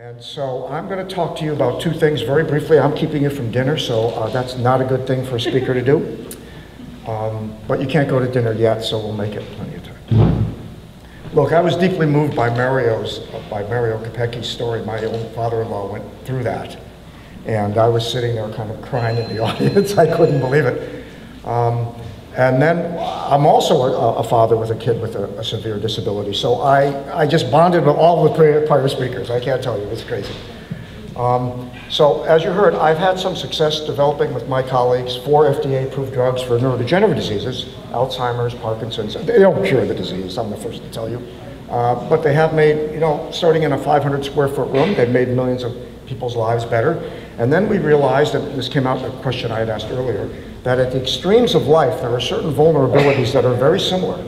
And so I'm going to talk to you about two things very briefly. I'm keeping you from dinner, so uh, that's not a good thing for a speaker to do. Um, but you can't go to dinner yet, so we'll make it plenty of time. Look, I was deeply moved by Mario's, by Mario Capecchi's story. My own father-in-law went through that. And I was sitting there kind of crying in the audience. I couldn't believe it. Um, and then I'm also a, a, father with a kid with a, a, severe disability. So I, I just bonded with all the prior, speakers. I can't tell you, it's crazy. Um, so as you heard, I've had some success developing with my colleagues four FDA-approved drugs for neurodegenerative diseases, Alzheimer's, Parkinson's. They don't cure the disease, I'm the first to tell you. Uh, but they have made, you know, starting in a 500 square foot room, they've made millions of people's lives better. And then we realized, and this came out in a question I had asked earlier, that at the extremes of life, there are certain vulnerabilities that are very similar.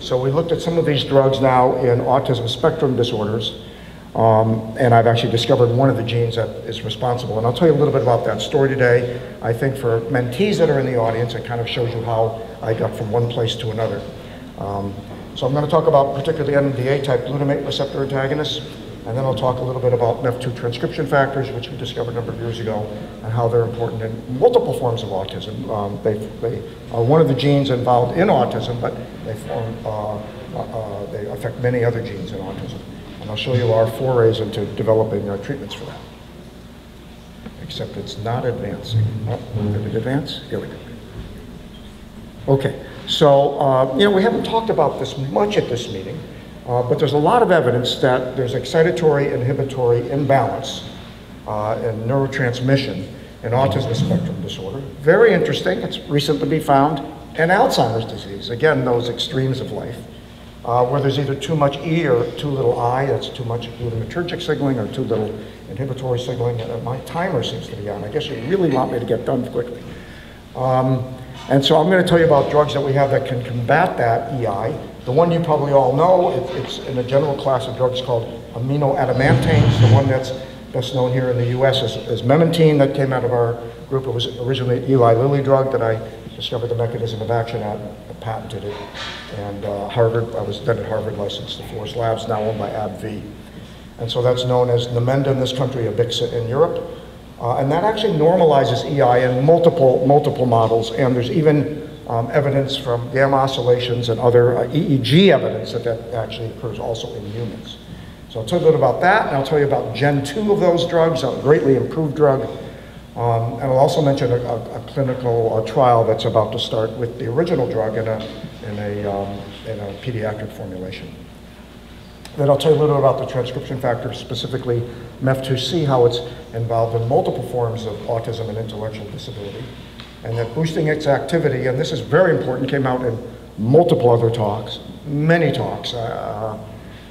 So we looked at some of these drugs now in autism spectrum disorders, um, and I've actually discovered one of the genes that is responsible. And I'll tell you a little bit about that story today. I think for mentees that are in the audience, it kind of shows you how I got from one place to another. Um, so I'm going to talk about particularly NMDA type glutamate receptor antagonists, and then I'll talk a little bit about MEF2 transcription factors, which we discovered a number of years ago, and how they're important in multiple forms of autism. Um, they, they are one of the genes involved in autism, but they, form, uh, uh, uh they affect many other genes in autism. And I'll show you our forays into developing uh, treatments for that. Except it's not advancing. Oh, did it advance? Here we go. Okay, so, uh, you know, we haven't talked about this much at this meeting, uh, but there's a lot of evidence that there's excitatory inhibitory imbalance uh, in neurotransmission in autism spectrum disorder. Very interesting, it's recently been found in Alzheimer's disease. Again, those extremes of life uh, where there's either too much E or too little I, that's too much glutamatergic signaling or too little inhibitory signaling. My timer seems to be on. I guess you really want me to get done quickly. Um, and so I'm going to tell you about drugs that we have that can combat that EI. The one you probably all know, it, it's in a general class of drugs called aminoadamantanes. The one that's best known here in the US is, memantine that came out of our group. It was originally Eli Lilly drug that I discovered the mechanism of action at, patented it. And uh, Harvard, I was then at Harvard licensed to Forest Labs, now owned by AbbVie. And so that's known as Namenda in this country, Ebixa in Europe. Uh, and that actually normalizes EI in multiple, multiple models. And there's even um, evidence from gamma oscillations and other uh, EEG evidence that that actually occurs also in humans. So I'll tell you a little about that, and I'll tell you about Gen 2 of those drugs, a greatly improved drug um, and I'll also mention a, a, a clinical a trial that's about to start with the original drug in a, in a, um, in a pediatric formulation. Then I'll tell you a little bit about the transcription factor, specifically MEF2C, how it's involved in multiple forms of autism and intellectual disability. And that boosting its activity, and this is very important, came out in multiple other talks, many talks. Uh,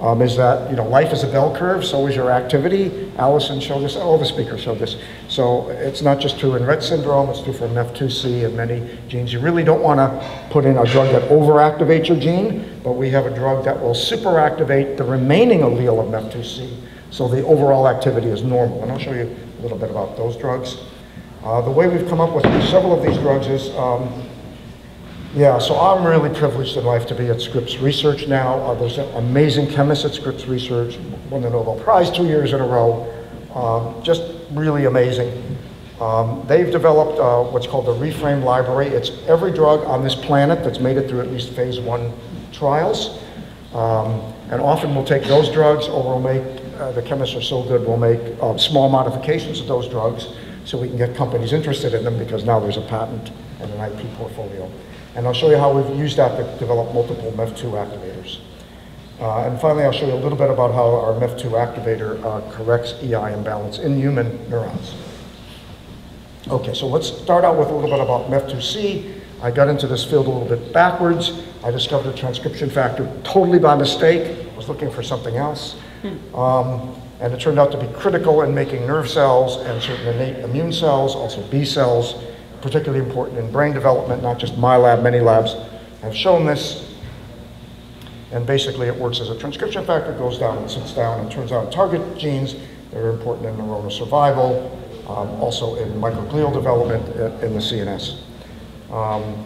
um, is that you know life is a bell curve, so is your activity. Alysson showed this, all the speakers showed this. So it's not just true in Rett syndrome, it's true for MEF2C and many genes. You really don't want to put in a drug that overactivates your gene, but we have a drug that will superactivate the remaining allele of MEF2C, so the overall activity is normal. And I'll show you a little bit about those drugs. Uh, the way we've come up with several of these drugs is um, yeah, so I'm really privileged in life to be at Scripps Research now. Uh, there's amazing chemists at Scripps Research, won the Nobel Prize two years in a row. Um, just really amazing. Um, they've developed uh, what's called the Reframe Library. It's every drug on this planet that's made it through at least phase one trials. Um, and often we'll take those drugs or we'll make, uh, the chemists are so good, we'll make uh, small modifications of those drugs so we can get companies interested in them because now there's a patent and an IP portfolio. And I'll show you how we've used that to develop multiple MEF2 activators. Uh, and finally, I'll show you a little bit about how our MEF2 activator uh, corrects EI imbalance in human neurons. Okay, so let's start out with a little bit about MEF2C. I got into this field a little bit backwards. I discovered a transcription factor totally by mistake. I was looking for something else. Um, and it turned out to be critical in making nerve cells and certain innate immune cells, also B cells, particularly important in brain development, not just my lab, many labs have shown this. And basically it works as a transcription factor, goes down and sits down and turns out target genes that are important in neuronal survival, um, also in microglial development in the CNS. Um,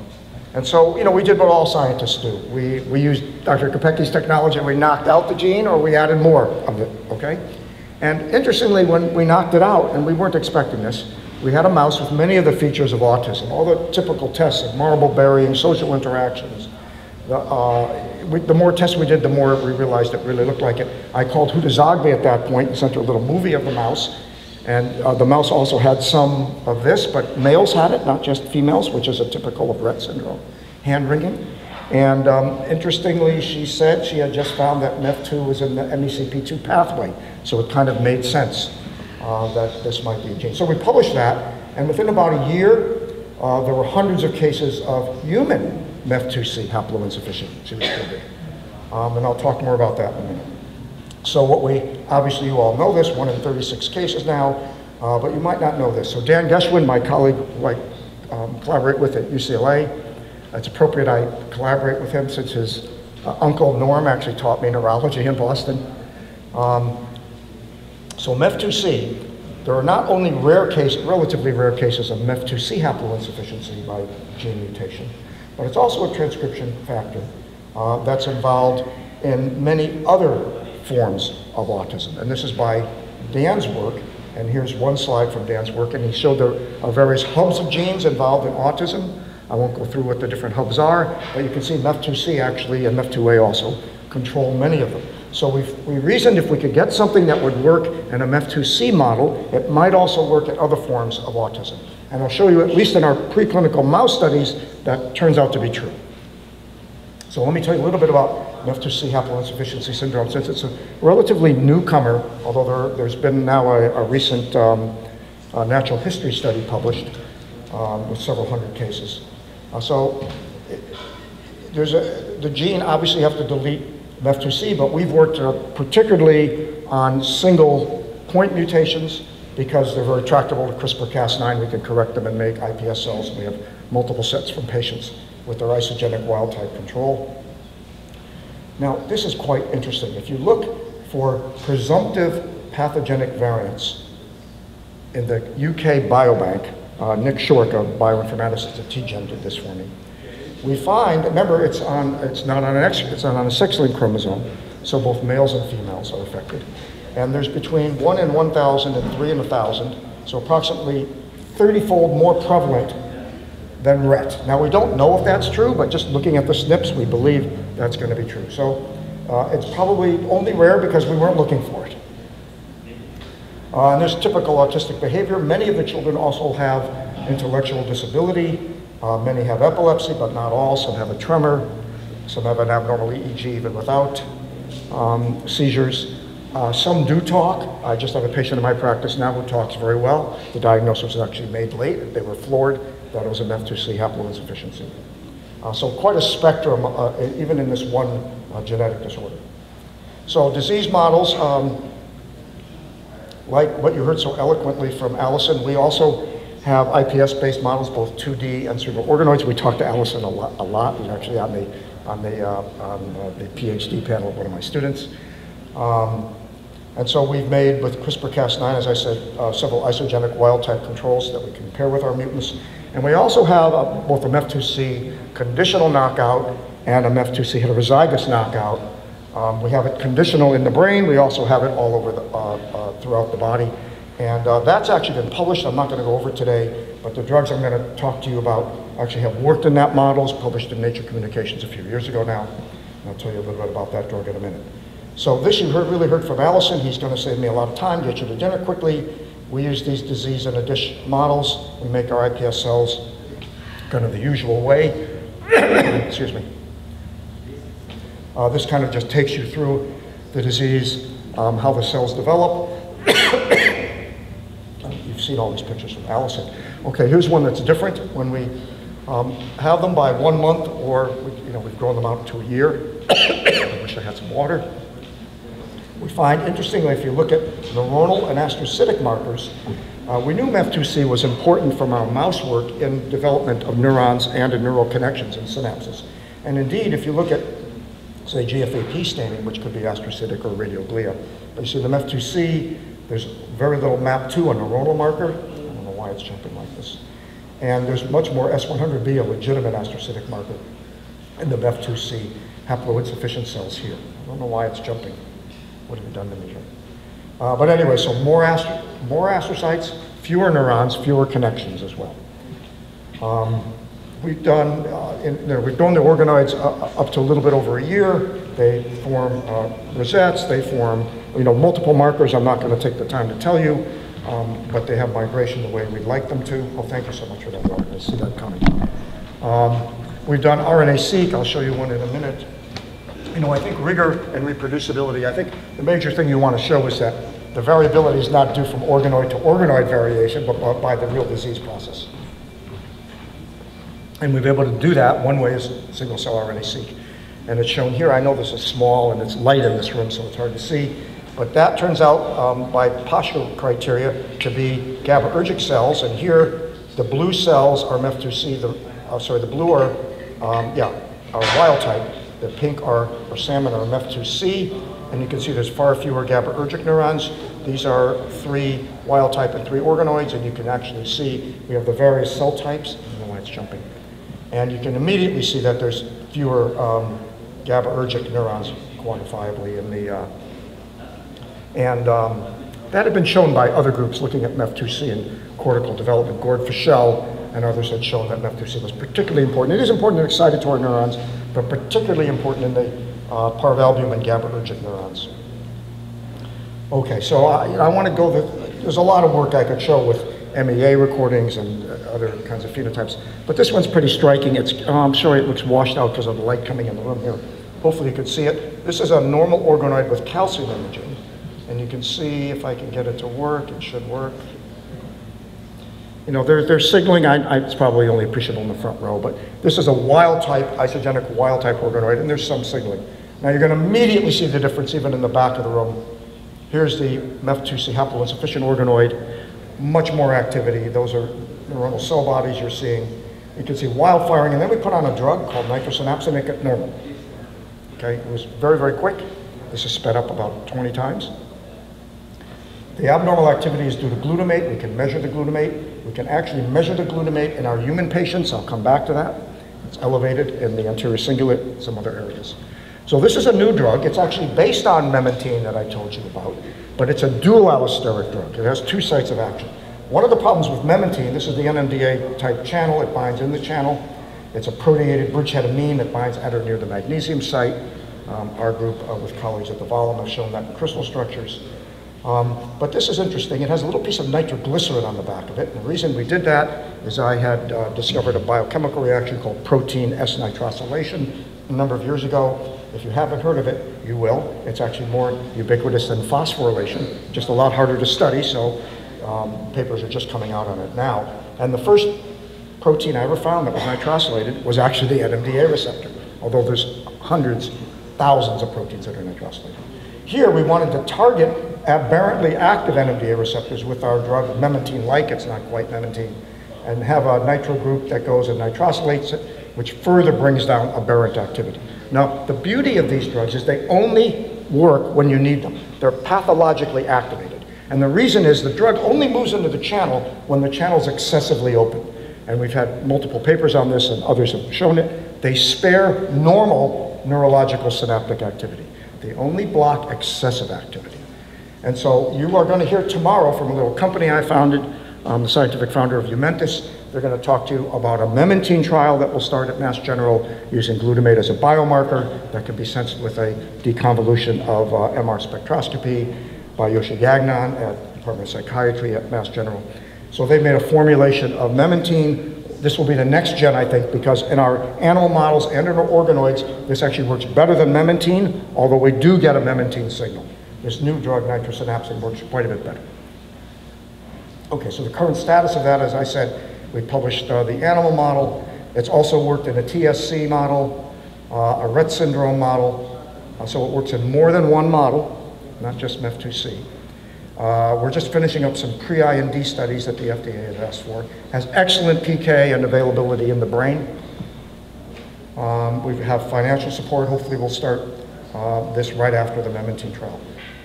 and so, you know, we did what all scientists do. We, we used Dr. Capecchi's technology and we knocked out the gene or we added more of it, okay? And interestingly, when we knocked it out, and we weren't expecting this, we had a mouse with many of the features of autism, all the typical tests of marble burying, social interactions. The, uh, we, the more tests we did, the more we realized it really looked like it. I called Huda Zoghbi at that point and sent her a little movie of the mouse. And uh, the mouse also had some of this, but males had it, not just females, which is a typical of Rett syndrome, hand wringing. And um, interestingly, she said she had just found that MEF2 was in the MECP2 pathway, so it kind of made sense uh, that this might be a gene. So we published that, and within about a year, uh, there were hundreds of cases of human MEF2C haploinsufficiency. Um, and I'll talk more about that in a minute. So what we, obviously you all know this, one in 36 cases now, uh, but you might not know this. So Dan Geschwind, my colleague I um, collaborate with at UCLA, it's appropriate I collaborate with him since his uh, uncle Norm actually taught me neurology in Boston. Um, so MEF2C, there are not only rare cases, relatively rare cases of MEF2C haploinsufficiency by gene mutation, but it's also a transcription factor uh, that's involved in many other forms of autism. And this is by Dan's work, and here's one slide from Dan's work, and he showed there are uh, various hubs of genes involved in autism. I won't go through what the different hubs are, but you can see MEF2C actually, and MEF2A also, control many of them. So we've, we reasoned if we could get something that would work in a MEF2C model, it might also work in other forms of autism. And I'll show you, at least in our preclinical mouse studies, that turns out to be true. So let me tell you a little bit about MEF2C haploinsufficiency syndrome, since it's a relatively newcomer, although there, has been now a, a recent um, natural history study published um, with several hundred cases. Uh, so it, there's a, the gene obviously have to delete MEF2C, but we've worked uh, particularly on single point mutations because they're very tractable to CRISPR-Cas9. We can correct them and make iPS cells, and we have multiple sets from patients with their isogenic wild type control. Now, this is quite interesting. If you look for presumptive pathogenic variants in the UK Biobank, uh, Nick Schork, a bioinformaticist at TGen, did this for me. We find, remember, it's on, it's not on an X, it's on a sex-linked chromosome, so both males and females are affected. And there's between one in 1,000 and three in 1,000, so approximately 30-fold more prevalent than Rett. Now, we don't know if that's true, but just looking at the SNPs, we believe that's going to be true. So uh, it's probably only rare because we weren't looking for it. Uh, and there's typical autistic behavior. Many of the children also have intellectual disability. Uh, many have epilepsy, but not all. Some have a tremor. Some have an abnormal EEG even without um, seizures. Uh, some do talk. I just have a patient in my practice now who talks very well. The diagnosis was actually made late. They were floored that it was MEF2C haploinsufficiency. Uh, so quite a spectrum, uh, even in this one uh, genetic disorder. So disease models, um, like what you heard so eloquently from Alysson, we also have IPS-based models, both 2D and cerebral organoids. We talked to Alysson a lot. A lot. He's actually on the on the uh, on uh, the PhD panel of one of my students. Um, and so we've made with CRISPR-Cas9, as I said, uh, several isogenic wild-type controls that we can pair with our mutants. And we also have a, both a MEF2C conditional knockout and a MEF2C heterozygous knockout. Um, we have it conditional in the brain. We also have it all over the, uh, uh, throughout the body. And uh, that's actually been published. I'm not going to go over today, but the drugs I'm going to talk to you about actually have worked in that models, published in Nature Communications a few years ago now. And I'll tell you a little bit about that drug in a minute. So this you heard, really heard from Alysson. He's going to save me a lot of time, get you to dinner quickly. We use these disease in a dish models. We make our iPS cells kind of the usual way. Excuse me. Uh, this kind of just takes you through the disease, um, how the cells develop. You've seen all these pictures from Alysson. Okay, here's one that's different. When we um, have them by one month, or we, you know, we've grown them out to a year. I wish I had some water. We find, interestingly, if you look at neuronal and astrocytic markers, uh, we knew MEF2C was important from our mouse work in development of neurons and in neural connections and synapses. And indeed, if you look at, say, GFAP staining, which could be astrocytic or radial glia, you see the MEF2C, there's very little MAP2, a neuronal marker. I don't know why it's jumping like this. And there's much more S100B, a legitimate astrocytic marker, in the MEF2C haploinsufficient cells here. I don't know why it's jumping. What have done to me here? Uh, but anyway, so more, astro- more astrocytes, fewer neurons, fewer connections as well. Um, We've done, uh, in, you know, we've grown the organoids uh, up to a little bit over a year. They form uh, rosettes, they form, you know, multiple markers. I'm not going to take the time to tell you, um, but they have migration the way we'd like them to. Oh, thank you so much for that, Robert. I see that coming. Um, We've done RNA-seq. I'll show you one in a minute. You know, I think rigor and reproducibility, I think the major thing you want to show is that the variability is not due from organoid to organoid variation, but by- the real disease process. And we've been able to do that. One way is single cell RNA-seq. And it's shown here. I know this is small and it's light in this room, so it's hard to see. But that turns out, um, by Paschal criteria, to be GABAergic cells. And here, the blue cells are MEF2C. The, uh, sorry, the blue are, um, yeah, are wild type. The pink are, or salmon are MEF2C. And you can see there's far fewer GABAergic neurons. These are three wild type and three organoids. And you can actually see we have the various cell types. I don't know why it's jumping. And you can immediately see that there's fewer um, GABAergic neurons quantifiably in the, uh, and um, that had been shown by other groups looking at MEF2C and cortical development. Gord Fishell and others had shown that MEF2C was particularly important. It is important in excitatory neurons, but particularly important in the uh, parvalbumin GABAergic neurons. Okay, so I, I want to go, the, there's a lot of work I could show with MEA recordings and uh, other kinds of phenotypes, but this one's pretty striking. It's, oh, I'm sorry it looks washed out because of the light coming in the room here. Hopefully you can see it. This is a normal organoid with calcium imaging, and you can see if I can get it to work, it should work. You know, they're, they're signaling, I, I, it's probably only appreciable in the front row, but this is a wild type, isogenic wild type organoid, and there's some signaling. Now you're going to immediately see the difference even in the back of the room. Here's the MEF2C haploinsufficient organoid, much more activity. Those are neuronal cell bodies you're seeing. You can see wild firing, and then we put on a drug called nitrosynapsin and it normal. Okay, it was very, very quick. This is sped up about 20 times. The abnormal activity is due to glutamate. We can measure the glutamate. We can actually measure the glutamate in our human patients. I'll come back to that. It's elevated in the anterior cingulate, some other areas. So this is a new drug. It's actually based on memantine that I told you about, but it's a dual allosteric drug. It has two sites of action. One of the problems with memantine, this is the NMDA type channel. It binds in the channel. It's a protonated bridgehead amine that binds at or near the magnesium site. Um, our group uh, with colleagues at the Vollum have shown that in crystal structures. Um, but this is interesting. It has a little piece of nitroglycerin on the back of it. And the reason we did that is I had uh, discovered a biochemical reaction called protein S nitrosylation a number of years ago. If you haven't heard of it, you will. It's actually more ubiquitous than phosphorylation, just a lot harder to study, so um, papers are just coming out on it now. And the first protein I ever found that was nitrosylated was actually the NMDA receptor, although there's hundreds, thousands of proteins that are nitrosylated. Here we wanted to target aberrantly active NMDA receptors with our drug memantine-like, it's not quite memantine, and have a nitro group that goes and nitrosylates it, which further brings down aberrant activity. Now, the beauty of these drugs is they only work when you need them. They're pathologically activated. And the reason is the drug only moves into the channel when the channel is excessively open. And we've had multiple papers on this and others have shown it. They spare normal neurological synaptic activity. They only block excessive activity. And so you are going to hear tomorrow from a little company I founded, um, the scientific founder of EuMentis. They're going to talk to you about a memantine trial that will start at Mass General using glutamate as a biomarker that can be sensed with a deconvolution of uh, MR spectroscopy by Yosha Gagnon at Department of Psychiatry at Mass General. So they've made a formulation of memantine. This will be the next gen, I think, because in our animal models and in our organoids, this actually works better than memantine, although we do get a memantine signal. This new drug, nitrosynapsin, works quite a bit better. Okay, so the current status of that, as I said, we published uh, the animal model. It's also worked in a TSC model, uh, a Rett syndrome model. Uh, so it works in more than one model, not just MEF2C. Uh, we're just finishing up some pre-IND studies that the FDA has asked for. Has excellent PK and availability in the brain. Um, we have financial support. Hopefully we'll start uh, this right after the memantine trial.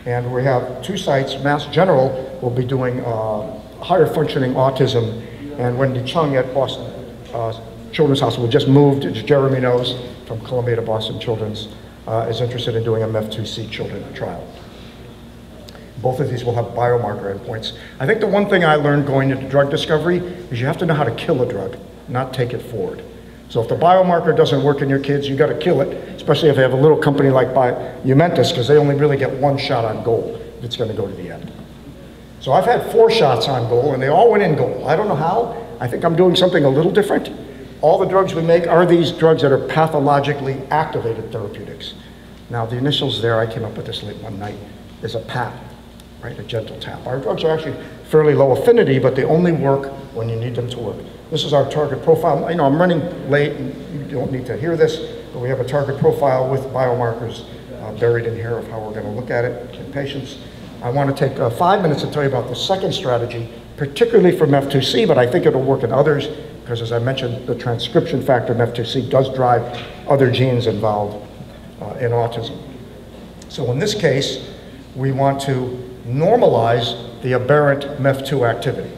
And we have two sites. Mass General will be doing uh, higher functioning autism, and Wendy Chung at Boston uh, Children's Hospital just moved, as Jeremy knows, from Columbia to Boston Children's, uh, is interested in doing a MEF2C children trial. both of these will have biomarker endpoints. I think the one thing I learned going into drug discovery is you have to know how to kill a drug, not take it forward. So if the biomarker doesn't work in your kids, you got to kill it, especially if they have a little company like EuMentis, because they only really get one shot on goal if it's going to go to the end. So I've had four shots on goal, and they all went in goal. I don't know how. I think I'm doing something a little different. All the drugs we make are these drugs that are pathologically activated therapeutics. Now, the initials there, I came up with this late one night, is a PAP, right? A gentle tap. Our drugs are actually fairly low affinity, but they only work when you need them to work. This is our target profile. You know, I'm running late, and you don't need to hear this, but we have a target profile with biomarkers uh, buried in here of how we're going to look at it in patients. I want to take uh, five minutes to tell you about the second strategy, particularly from MEF2C, but I think it'll work in others because, as I mentioned, the transcription factor MEF2C does drive other genes involved uh, in autism. So in this case, we want to normalize the aberrant MEF2 activity.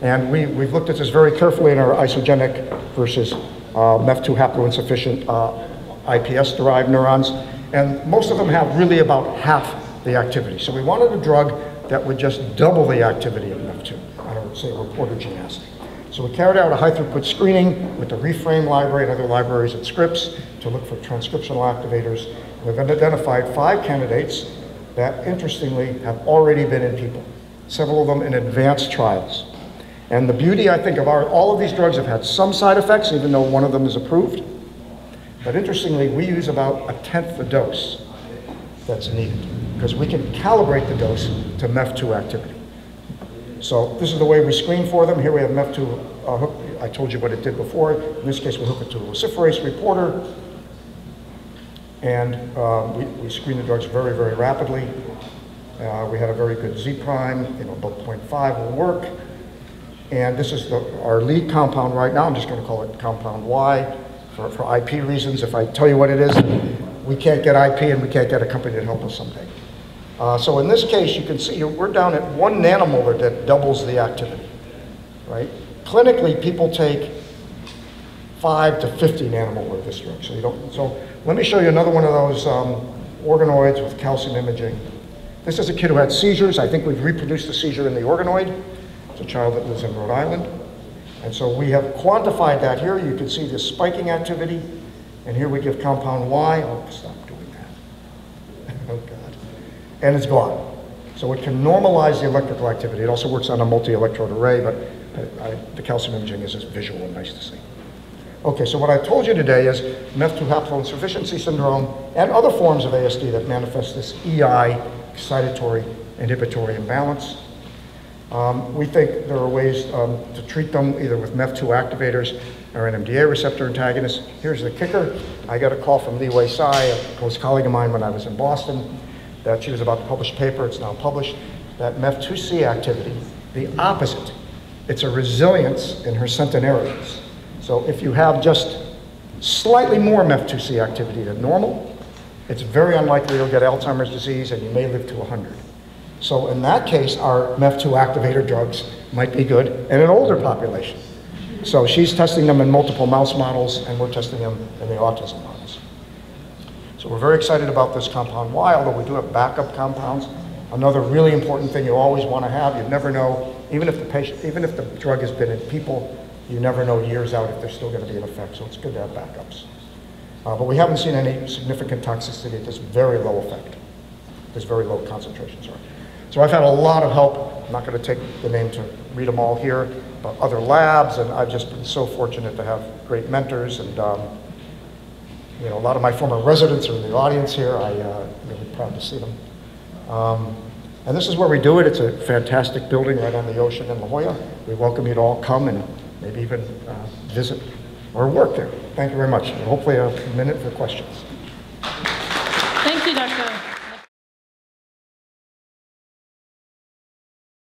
And we, we've looked at this very carefully in our isogenic versus uh, MEF2 haploinsufficient uh, IPS-derived neurons. And most of them have really about half the activity. So we wanted a drug that would just double the activity of MEF2 on a, say, reporter gene assay. So we carried out a high throughput screening with the Reframe library and other libraries at Scripps to look for transcriptional activators. We've identified five candidates that, interestingly, have already been in people, several of them in advanced trials. And the beauty, I think, of our, all of these drugs have had some side effects, even though one of them is approved. But interestingly, we use about a tenth the dose that's needed because we can calibrate the dose to MEF2 activity. So this is the way we screen for them. Here we have MEF2 uh, hook. I told you what it did before. In this case, we hook it to a luciferase reporter. And um, we, we screen the drugs very, very rapidly. Uh, we had a very good Z prime, you know, about 0.5 will work. And this is the, our lead compound right now. I'm just going to call it compound Y for, for IP reasons. If I tell you what it is, we can't get IP and we can't get a company to help us someday. Uh, so in this case, you can see we're down at one nanomolar that doubles the activity, right? Clinically, people take five to 50 nanomolar of this drug. So you don't. So let me show you another one of those um, organoids with calcium imaging. This is a kid who had seizures. I think we've reproduced the seizure in the organoid. It's a child that lives in Rhode Island. And so we have quantified that here. You can see the spiking activity. And here we give compound Y. Oh, stop doing that. oh, God. And it's gone. So it can normalize the electrical activity. It also works on a multi-electrode array, but I, I, the calcium imaging is just visual and nice to see. Okay, so what I told you today is MEF2 haploinsufficiency syndrome and other forms of ASD that manifest this EI, excitatory inhibitory imbalance. Um, we think there are ways um, to treat them either with MEF2 activators or NMDA receptor antagonist. Here's the kicker. I got a call from Li-Huei Tsai, a close colleague of mine when I was in Boston, that she was about to publish a paper, it's now published, that MEF2C activity, the opposite. It's a resilience in her centenarians. So if you have just slightly more MEF2C activity than normal, it's very unlikely you'll get Alzheimer's disease and you may live to 100. So in that case, our MEF2 activator drugs might be good in an older population. So she's testing them in multiple mouse models, and we're testing them in the autism models. So we're very excited about this compound Y, although we do have backup compounds. Another really important thing you always want to have, you never know, even if the patient, even if the drug has been in people, you never know years out if there's still going to be an effect, so it's good to have backups. Uh, but we haven't seen any significant toxicity at this very low effect, this very low concentration, sorry. So I've had a lot of help. I'm not going to take the name to read them all here, but other labs, and I've just been so fortunate to have great mentors. And um, you know, a lot of my former residents are in the audience here. I uh, really proud to see them. Um, and this is where we do it. It's a fantastic building right on the ocean in La Jolla. We welcome you to all come and maybe even uh, visit or work there. Thank you very much. And hopefully a minute for questions.